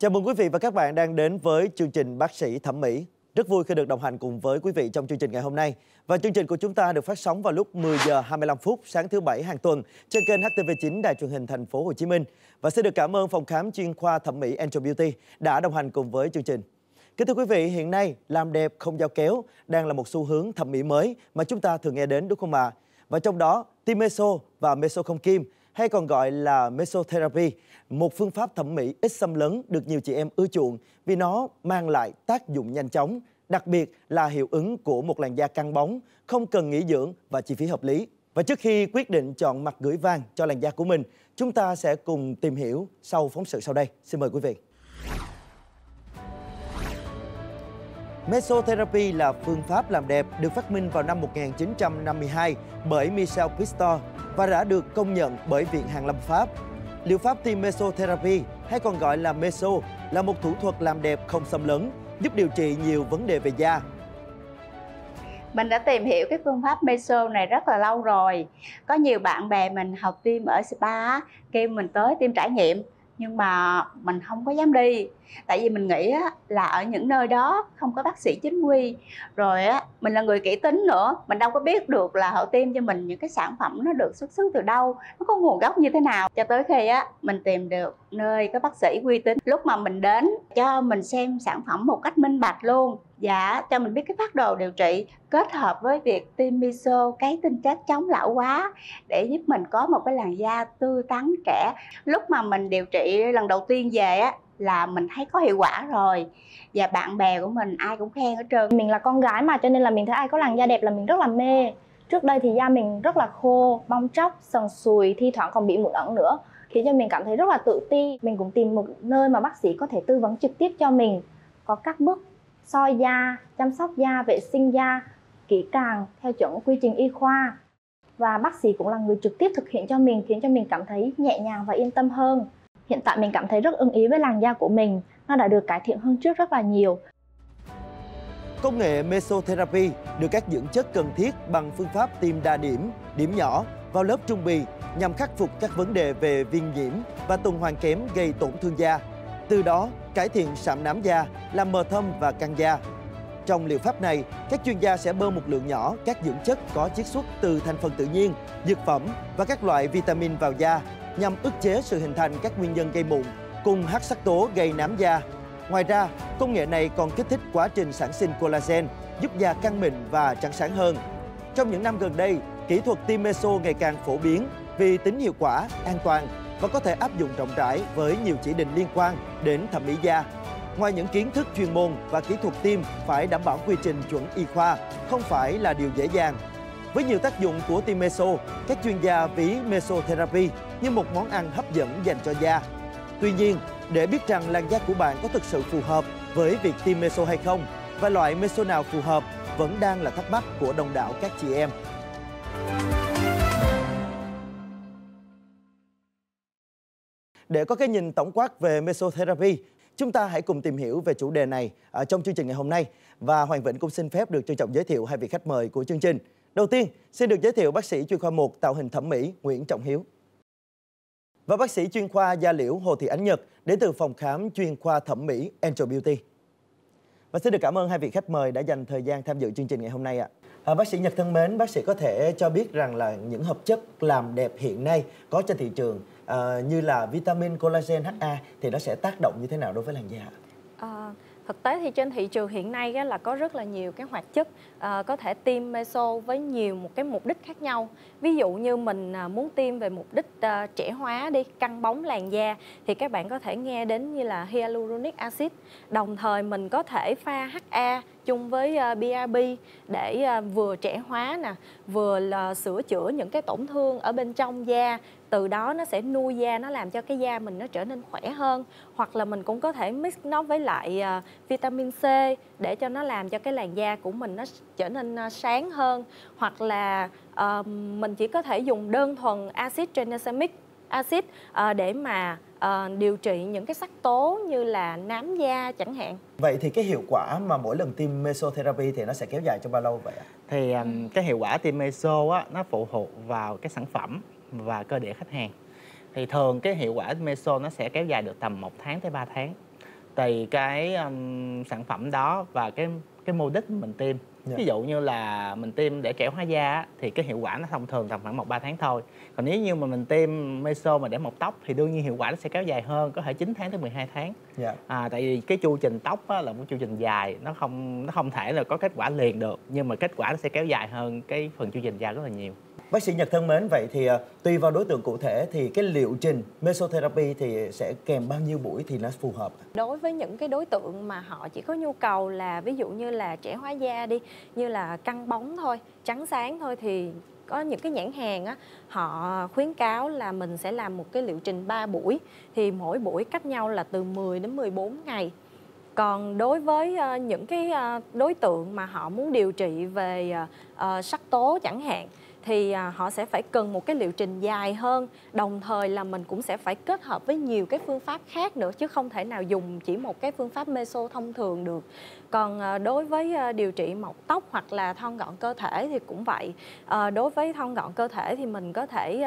Chào mừng quý vị và các bạn đang đến với chương trình Bác sĩ thẩm mỹ. Rất vui khi được đồng hành cùng với quý vị trong chương trình ngày hôm nay. Và chương trình của chúng ta được phát sóng vào lúc 10 giờ 25 phút sáng thứ bảy hàng tuần trên kênh HTV9 Đài truyền hình thành phố Hồ Chí Minh. Và xin được cảm ơn phòng khám chuyên khoa thẩm mỹ Angel Beauty đã đồng hành cùng với chương trình. Kính thưa quý vị, hiện nay làm đẹp không dao kéo đang là một xu hướng thẩm mỹ mới mà chúng ta thường nghe đến đúng không ạ? À? Và trong đó, tim meso và meso không kim hay còn gọi là mesotherapy, một phương pháp thẩm mỹ ít xâm lấn được nhiều chị em ưa chuộng vì nó mang lại tác dụng nhanh chóng, đặc biệt là hiệu ứng của một làn da căng bóng, không cần nghỉ dưỡng và chi phí hợp lý. Và trước khi quyết định chọn mặt gửi vàng cho làn da của mình, chúng ta sẽ cùng tìm hiểu sau phóng sự sau đây. Xin mời quý vị. Mesotherapy là phương pháp làm đẹp được phát minh vào năm 1952 bởi Michel Pistor và đã được công nhận bởi Viện Hàn Lâm Pháp. Liệu pháp tim mesotherapy hay còn gọi là meso là một thủ thuật làm đẹp không xâm lấn, giúp điều trị nhiều vấn đề về da. Mình đã tìm hiểu cái phương pháp meso này rất là lâu rồi. Có nhiều bạn bè mình học tim ở spa kêu mình tới tim trải nghiệm nhưng mà mình không có dám đi. Tại vì mình nghĩ là ở những nơi đó không có bác sĩ chính quy. Rồi á, mình là người kỹ tính nữa, mình đâu có biết được là họ tiêm cho mình những cái sản phẩm nó được xuất xứ từ đâu, nó có nguồn gốc như thế nào. Cho tới khi á, mình tìm được nơi có bác sĩ uy tín. Lúc mà mình đến, cho mình xem sản phẩm một cách minh bạch luôn dạ cho mình biết cái phác đồ điều trị kết hợp với việc tiêm miso, cái tinh chất chống lão hóa để giúp mình có một cái làn da tươi tắn, trẻ. Lúc mà mình điều trị lần đầu tiên về á, là mình thấy có hiệu quả rồi. Và bạn bè của mình ai cũng khen hết trơn. Mình là con gái mà, cho nên là mình thấy ai có làn da đẹp là mình rất là mê. Trước đây thì da mình rất là khô, bong tróc sần sùi, thi thoảng còn bị mụn ẩn nữa, khiến cho mình cảm thấy rất là tự ti. Mình cũng tìm một nơi mà bác sĩ có thể tư vấn trực tiếp cho mình, có các bước soi da chăm sóc da vệ sinh da kỹ càng theo chuẩn quy trình y khoa. Và bác sĩ cũng là người trực tiếp thực hiện cho mình khiến cho mình cảm thấy nhẹ nhàng và yên tâm hơn. Hiện tại mình cảm thấy rất ưng ý với làn da của mình nó đã được cải thiện hơn trước rất là nhiều. Công nghệ Mesotherapy được các dưỡng chất cần thiết bằng phương pháp tiêm đa điểm, điểm nhỏ vào lớp trung bì nhằm khắc phục các vấn đề về viêm nhiễm và tuần hoàn kém gây tổn thương da. Từ đó, cải thiện sạm nám da, làm mờ thâm và căng da. Trong liệu pháp này, các chuyên gia sẽ bơm một lượng nhỏ các dưỡng chất có chiết xuất từ thành phần tự nhiên, dược phẩm và các loại vitamin vào da nhằm ức chế sự hình thành các nguyên nhân gây mụn cùng hắc sắc tố gây nám da. Ngoài ra, công nghệ này còn kích thích quá trình sản sinh collagen, giúp da căng mịn và trắng sáng hơn. Trong những năm gần đây, kỹ thuật tiêm meso ngày càng phổ biến vì tính hiệu quả, an toàn và có thể áp dụng rộng rãi với nhiều chỉ định liên quan đến thẩm mỹ da. Ngoài những kiến thức chuyên môn và kỹ thuật tiêm phải đảm bảo quy trình chuẩn y khoa, không phải là điều dễ dàng. Với nhiều tác dụng của tiêm meso, các chuyên gia ví mesotherapy như một món ăn hấp dẫn dành cho da. Tuy nhiên, để biết rằng làn da của bạn có thực sự phù hợp với việc tiêm meso hay không và loại meso nào phù hợp vẫn đang là thắc mắc của đông đảo các chị em. Để có cái nhìn tổng quát về mesotherapy, chúng ta hãy cùng tìm hiểu về chủ đề này ở trong chương trình ngày hôm nay và Hoàng Vĩnh cũng xin phép được trân trọng giới thiệu hai vị khách mời của chương trình. Đầu tiên, xin được giới thiệu bác sĩ chuyên khoa 1 tạo hình thẩm mỹ Nguyễn Trọng Hiếu và bác sĩ chuyên khoa da liễu Hồ Thị Ánh Nhật đến từ phòng khám chuyên khoa thẩm mỹ Angel Beauty. Và xin được cảm ơn hai vị khách mời đã dành thời gian tham dự chương trình ngày hôm nay ạ. À, bác sĩ Nhật thân mến, bác sĩ có thể cho biết rằng là những hợp chất làm đẹp hiện nay có trên thị trường uh, như là vitamin, collagen, HA thì nó sẽ tác động như thế nào đối với làn da? À, thực tế thì trên thị trường hiện nay á, là có rất là nhiều cái hoạt chất à, có thể tiêm meso với nhiều một cái mục đích khác nhau ví dụ như mình à, muốn tiêm về mục đích à, trẻ hóa đi căng bóng làn da thì các bạn có thể nghe đến như là hyaluronic acid đồng thời mình có thể pha HA chung với ờ, BRB để ờ, vừa trẻ hóa nè vừa là sửa chữa những cái tổn thương ở bên trong da. Từ đó nó sẽ nuôi da nó làm cho cái da mình nó trở nên khỏe hơn. Hoặc là mình cũng có thể mix nó với lại uh, vitamin C để cho nó làm cho cái làn da của mình nó trở nên uh, sáng hơn. Hoặc là uh, mình chỉ có thể dùng đơn thuần acid tranexamic acid uh, để mà uh, điều trị những cái sắc tố như là nám da chẳng hạn. Vậy thì cái hiệu quả mà mỗi lần tiêm mesotherapy thì nó sẽ kéo dài trong bao lâu vậy ạ? Thì um, cái hiệu quả tiêm meso á nó phụ thuộc vào cái sản phẩm và cơ địa khách hàng. Thì thường cái hiệu quả meso nó sẽ kéo dài được tầm 1 tháng tới 3 tháng. tùy cái um, sản phẩm đó và cái cái mô đích mình tiêm Dạ. ví dụ như là mình tiêm để trẻ hóa da thì cái hiệu quả nó thông thường tầm khoảng một ba tháng thôi còn nếu như mà mình tiêm meso mà để mọc tóc thì đương nhiên hiệu quả nó sẽ kéo dài hơn có thể 9 tháng tới 12 tháng Dạ. à, tại vì cái chu trình tóc á, là một chu trình dài nó không nó không thể là có kết quả liền được nhưng mà kết quả nó sẽ kéo dài hơn cái phần chu trình da rất là nhiều Bác sĩ Nhật thân mến, vậy thì à, tùy vào đối tượng cụ thể thì cái liệu trình mesotherapy thì sẽ kèm bao nhiêu buổi thì nó phù hợp? đối với những cái đối tượng mà họ chỉ có nhu cầu là ví dụ như là trẻ hóa da đi như là căng bóng thôi trắng sáng thôi thì có những cái nhãn hàng á họ khuyến cáo là mình sẽ làm một cái liệu trình 3 buổi thì mỗi buổi cách nhau là từ 10 đến 14 ngày còn đối với ờ, những cái ờ, đối tượng mà họ muốn điều trị về ờ, sắc tố chẳng hạn thì à, họ sẽ phải cần một cái liệu trình dài hơn. Đồng thời là mình cũng sẽ phải kết hợp với nhiều cái phương pháp khác nữa, chứ không thể nào dùng chỉ một cái phương pháp meso thông thường được. Còn à, đối với à, điều trị mọc tóc hoặc là thon gọn cơ thể thì cũng vậy. Ờ, đối với thon gọn cơ thể thì mình có thể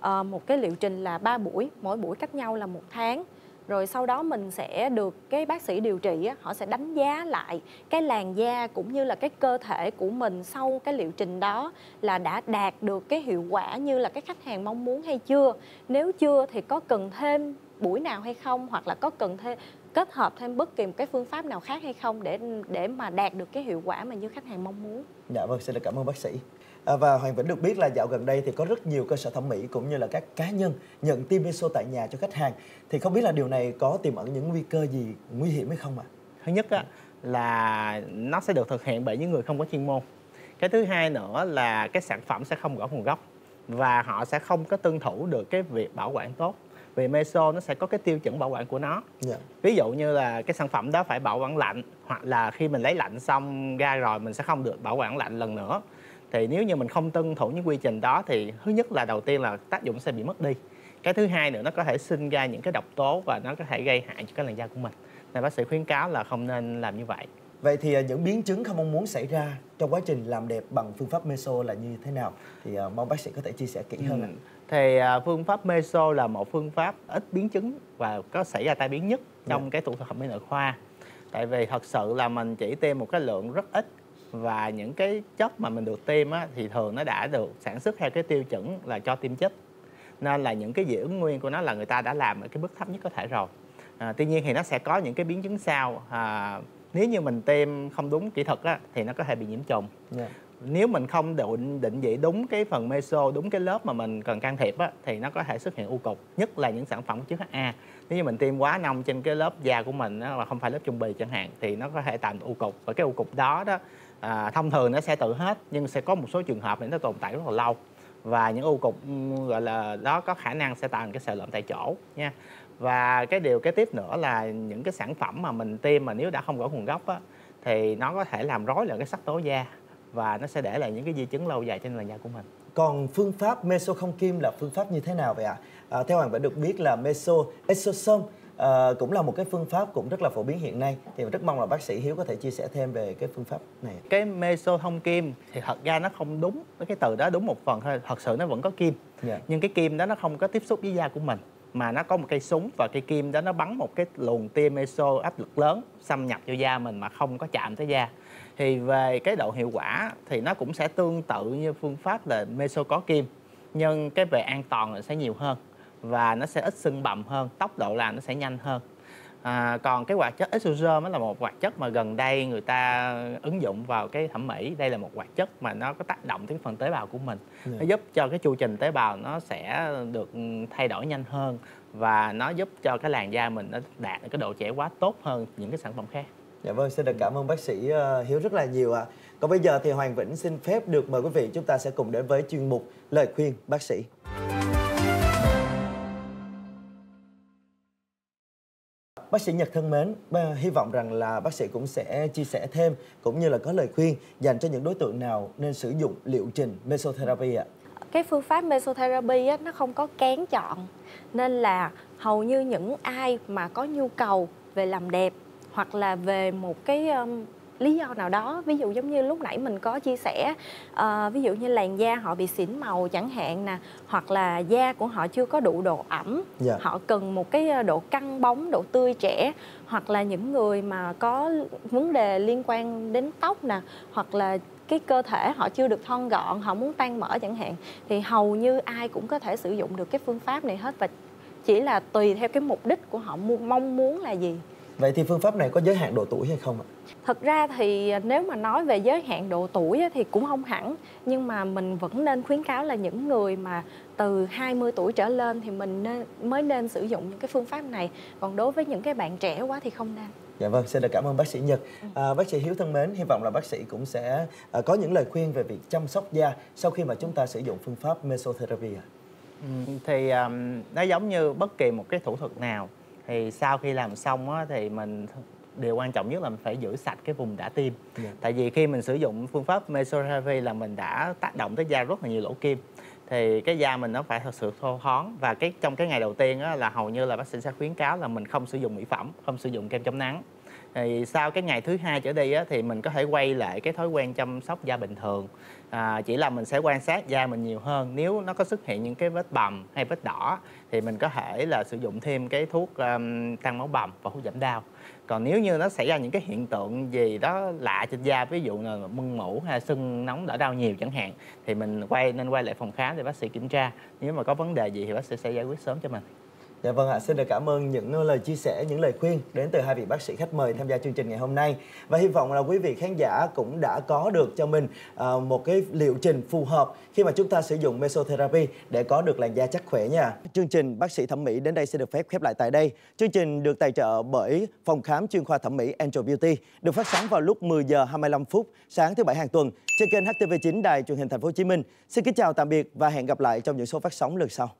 ờ, một cái liệu trình là 3 buổi, mỗi buổi cách nhau là một tháng rồi sau đó mình sẽ được cái bác sĩ điều trị họ sẽ đánh giá lại cái làn da cũng như là cái cơ thể của mình sau cái liệu trình đó là đã đạt được cái hiệu quả như là cái khách hàng mong muốn hay chưa nếu chưa thì có cần thêm buổi nào hay không hoặc là có cần thêm kết hợp thêm bất kỳ một cái phương pháp nào khác hay không để để mà đạt được cái hiệu quả mà như khách hàng mong muốn Dạ vâng, xin được cảm ơn bác sĩ. À, và Hoàng Vĩnh được biết là dạo gần đây thì có rất nhiều cơ sở thẩm mỹ cũng như là các cá nhân nhận tiêm meso tại nhà cho khách hàng. Thì không biết là điều này có tiềm ẩn những nguy cơ gì nguy hiểm hay không ạ? thứ nhất á, là nó sẽ được thực hiện bởi những người không có chuyên môn cái thứ hai nữa là cái sản phẩm sẽ không rõ nguồn gốc và họ sẽ không có tuân thủ được cái việc bảo quản tốt vì meso nó sẽ có cái tiêu chuẩn bảo quản của nó Dạ. ví dụ như là cái sản phẩm đó phải bảo quản lạnh hoặc là khi mình lấy lạnh xong ra rồi mình sẽ không được bảo quản lạnh lần nữa thì nếu như mình không tuân thủ những quy trình đó thì thứ nhất là đầu tiên là tác dụng sẽ bị mất đi cái thứ hai nữa nó có thể sinh ra những cái độc tố và nó có thể gây hại cho cái làn da của mình nên bác sĩ khuyến cáo là không nên làm như vậy Vậy thì à, những biến chứng không mong muốn xảy ra trong quá trình làm đẹp bằng phương pháp meso là như thế nào? Thì à, mong bác sĩ có thể chia sẻ kỹ hơn. Ừ. thì à, phương pháp meso là một phương pháp ít biến chứng và có xảy ra tai biến nhất trong cái thủ thuật thẩm mỹ nội khoa tại vì thật sự là mình chỉ tiêm một cái lượng rất ít và những cái chất mà mình được tiêm á, thì thường nó đã được sản xuất theo cái tiêu chuẩn là cho tiêm chất nên là những cái dị ứng nguyên của nó là người ta đã làm ở cái mức thấp nhất có thể rồi. À, tuy nhiên thì nó sẽ có những cái biến chứng sau. À, nếu như mình tiêm không đúng kỹ thuật á, thì nó có thể bị nhiễm trùng. Dạ. nếu mình không định định vị đúng cái phần meso đúng cái lớp mà mình cần can thiệp á, thì nó có thể xuất hiện u cục nhất là những sản phẩm chứa HA nếu như mình tiêm quá nông trên cái lớp da của mình á, mà không phải lớp trung bì chẳng hạn thì nó có thể tạo u cục. Và cái u cục đó đó à, thông thường nó sẽ tự hết nhưng sẽ có một số trường hợp này nó tồn tại rất là lâu. Và những u cục gọi là đó có khả năng sẽ tạo thành cái sẹo lợm tại chỗ nha. Và cái điều kế tiếp nữa là những cái sản phẩm mà mình tiêm mà nếu đã không rõ nguồn gốc á, thì nó có thể làm rối loạn cái sắc tố da và nó sẽ để lại những cái di chứng lâu dài trên làn da của mình. Còn phương pháp meso không kim là phương pháp như thế nào vậy ạ? À, theo Hoàng vẫn được biết là meso exosome à, cũng là một cái phương pháp cũng rất là phổ biến hiện nay. Thì rất mong là bác sĩ Hiếu có thể chia sẻ thêm về cái phương pháp này. cái meso thông kim thì thật ra nó không đúng cái từ đó đúng một phần thôi thật sự nó vẫn có kim Dạ. nhưng cái kim đó nó không có tiếp xúc với da của mình mà nó có một cây súng và cây kim đó nó bắn một cái luồng tia meso áp lực lớn xâm nhập vô da mình mà không có chạm tới da thì về cái độ hiệu quả thì nó cũng sẽ tương tự như phương pháp là meso có kim nhưng cái về an toàn là sẽ nhiều hơn và nó sẽ ít sưng bầm hơn tốc độ làm nó sẽ nhanh hơn À, còn cái hoạt chất estrogen là một hoạt chất mà gần đây người ta ứng dụng vào cái thẩm mỹ đây là một hoạt chất mà nó có tác động tới phần tế bào của mình Dạ. nó giúp cho cái chu trình tế bào nó sẽ được thay đổi nhanh hơn và nó giúp cho cái làn da mình nó đạt được cái độ trẻ hóa tốt hơn những cái sản phẩm khác Dạ vâng, xin được cảm ơn bác sĩ ờ, Hiếu rất là nhiều ạ. Còn bây giờ thì Hoàng Vĩnh xin phép được mời quý vị chúng ta sẽ cùng đến với chuyên mục Lời khuyên bác sĩ. Bác sĩ Nhật thân mến, hy vọng rằng là bác sĩ cũng sẽ chia sẻ thêm cũng như là có lời khuyên dành cho những đối tượng nào nên sử dụng liệu trình mesotherapy ạ. cái phương pháp mesotherapy á, nó không có kén chọn nên là hầu như những ai mà có nhu cầu về làm đẹp hoặc là về một cái lý do nào đó ví dụ giống như lúc nãy mình có chia sẻ uh, ví dụ như làn da họ bị xỉn màu chẳng hạn nè hoặc là da của họ chưa có đủ độ ẩm Dạ. họ cần một cái độ căng bóng độ tươi trẻ hoặc là những người mà có vấn đề liên quan đến tóc nè hoặc là cái cơ thể họ chưa được thon gọn họ muốn tan mỡ chẳng hạn thì hầu như ai cũng có thể sử dụng được cái phương pháp này hết và chỉ là tùy theo cái mục đích của họ mong muốn là gì Vậy thì phương pháp này có giới hạn độ tuổi hay không ạ? Thật ra thì nếu mà nói về giới hạn độ tuổi á, thì cũng không hẳn Nhưng mà mình vẫn nên khuyến cáo là những người mà từ 20 tuổi trở lên thì mình nên, mới nên sử dụng những cái phương pháp này Còn đối với những cái bạn trẻ quá thì không nên Dạ vâng, xin được cảm ơn bác sĩ Nhật. À, bác sĩ Hiếu thân mến, hy vọng là bác sĩ cũng sẽ à, có những lời khuyên về việc chăm sóc da sau khi mà chúng ta sử dụng phương pháp mesotherapy ạ. Ừ, thì um, nó giống như bất kỳ một cái thủ thuật nào thì sau khi làm xong á, thì mình điều quan trọng nhất là mình phải giữ sạch cái vùng đã tiêm. Dạ. tại vì khi mình sử dụng phương pháp mesotherapy là mình đã tác động tới da rất là nhiều lỗ kim. Thì cái da mình nó phải thật sự thô thón và cái trong cái ngày đầu tiên á, là hầu như là bác sĩ sẽ khuyến cáo là mình không sử dụng mỹ phẩm không sử dụng kem chống nắng thì sau cái ngày thứ hai trở đi á, thì mình có thể quay lại cái thói quen chăm sóc da bình thường. À, chỉ là mình sẽ quan sát da mình nhiều hơn. Nếu nó có xuất hiện những cái vết bầm hay vết đỏ thì mình có thể là sử dụng thêm cái thuốc um, tăng máu bầm và thuốc giảm đau. Còn nếu như nó xảy ra những cái hiện tượng gì đó lạ trên da ví dụ là mưng mủ hay sưng nóng đỏ đau nhiều chẳng hạn thì mình quay nên quay lại phòng khám để bác sĩ kiểm tra. Nếu mà có vấn đề gì thì bác sĩ sẽ giải quyết sớm cho mình. Dạ vâng ạ, xin được cảm ơn những lời chia sẻ, những lời khuyên đến từ hai vị bác sĩ khách mời tham gia chương trình ngày hôm nay. Và hy vọng là quý vị khán giả cũng đã có được cho mình ờ, một cái liệu trình phù hợp khi mà chúng ta sử dụng mesotherapy để có được làn da chắc khỏe nha. Chương trình bác sĩ thẩm mỹ đến đây sẽ được phép khép lại tại đây. Chương trình được tài trợ bởi phòng khám chuyên khoa thẩm mỹ Angel Beauty, được phát sóng vào lúc 10 giờ 25 phút sáng thứ bảy hàng tuần trên kênh HTV9 Đài truyền hình Thành phố Hồ Chí Minh. Xin kính chào tạm biệt và hẹn gặp lại trong những số phát sóng lần sau.